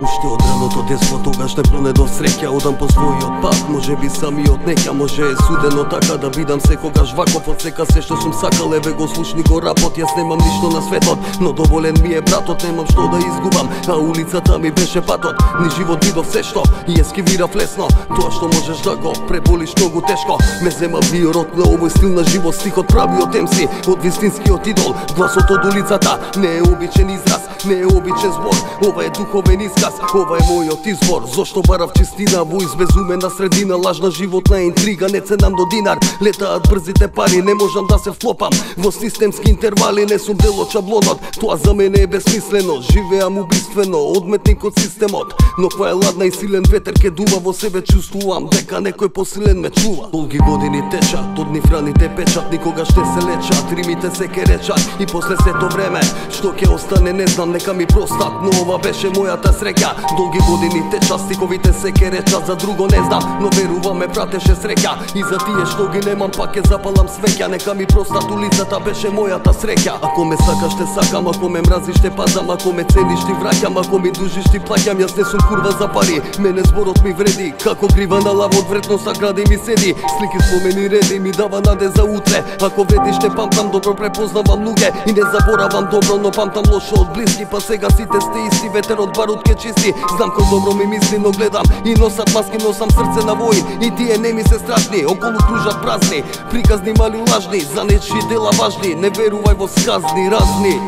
Уште одрено детство тогаш не пронедов среќа. Одам по својот пат, може би самиот нека Може е судено така да видам секогаш ваков Од сека се што сум сакал, еве го слушни го рапот Јас немам ништо на светот, но доволен ми е братот Немам што да изгубам, а улицата ми беше патот Ни живот видов се што, и ескивирав лесно Тоа што можеш да го преболиш многу тешко. Ме зема виорот на овој стил на живот Стихот правиот емси, од вистинскиот идол Гласот од улицата, не е обичен израз. Не е обичен збор, ова е духовен исказ Ова е мојот избор, зошто барав чистина Во избезумена средина, лажна животна интрига Не ценам до динар, летаат брзите пари Не можам да се флопам. во системски интервали Не сум дел од шаблонот, тоа за мене е безсмислено Живеам убиствено, одметник од системот. Но која е ладна и силен ветер ке дува во себе чувствувам Дека некој посилен ме чува. Долги години течат, од нив раните печат Никогаш не се лечат, римите се ке речат. И после сето време, што ќе остане не знам Нека ми простат, но ова беше мојата среќа. Долги години те стиковите се керечат, За друго не знам, но верувам ме пратеше среќа. И за тие што ги немам пак ќе запалам свеќа. Нека ми простат, улицата беше мојата среќа. Ако ме сакаш те сакам, ако ме мразиш те пазам. Ако ме цениш ти враќам, ако ми дужиш ти плаќам. Јас не сум курва за пари, мене зборот ми вреди. Како грива на лавот вредност гради ми седи. Слики спомени реди ми дава наде за утре. Ако ведиш, те памтам, добро препознавам луѓе. И не заборавам добро, но памтам лошо од близки. Па сега сите сте исти, ветер од барут ке чисти. Знам кој добро ми мисли, но гледам И носат маски, носам срце на воин. И тие не ми се страшни, околу кружат празни. Приказни мали лажни, за нечи дела важни. Не верувај во сказни разни.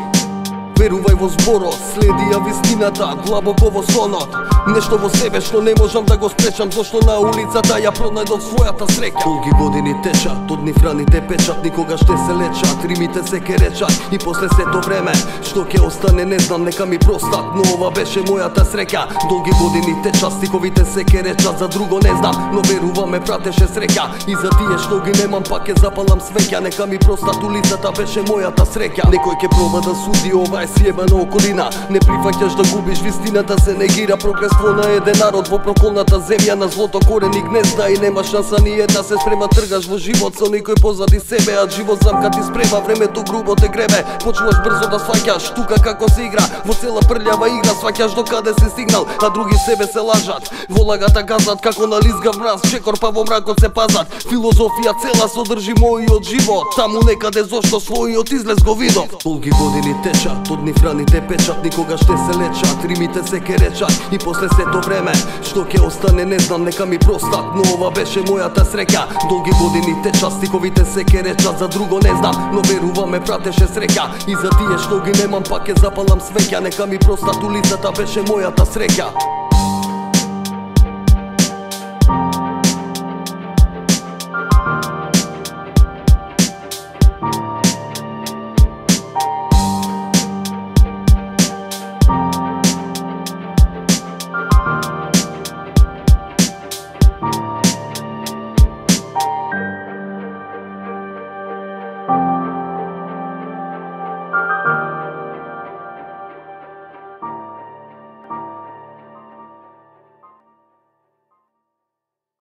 Верувај во зборот, следи ја вистината, длабоко во сонот. Нешто во себе што не можам да го спречам Зошто на улицата ја пронајдов својата среќа. Долги години течат, од нив раните печат Никогаш не се лечат, римите се ке речат. И после сето време, што ќе остане не знам Нека ми простат, но ова беше мојата среќа. Долги години течат, стиковите се ке речат За друго не знам, но верувам ме пратеше среќа. И за тие што ги немам пак ќе запалам свеќа Нека ми простат, улицата беше мојата среќа. Некој ќе проба да суди ова е сиебана околина. Не прифаќаш да губиш вистината се негира прогрес на еден народ во проколната земја на злото корени гнезда и нема шанса ни една се спрема тргаш во живот со никој позади себе, а живот замка ти спрема времето грубо те гребе, почнуваш брзо да сваќаш тука како се игра, во цела прљава игра сваќаш до каде си стигнал, а други себе се лажат, во лагата да газат како на лизга мраз, чекор па во мракот се пазат, филозофија цела содржи мојот живот, таму некаде зошто својот излез го видов. Долги години течат, од нив раните печат, Никога ще се лечат, римите се ке речат и после сето време. Што ќе остане не знам, нека ми простат Но ова беше мојата среќа. Долги години течат, стиковите се ке речат За друго не знам, но верувам ме пратеше среќа. И за тие што ги немам, пак ќе запалам свеќа. Нека ми простат, улицата беше мојата среќа.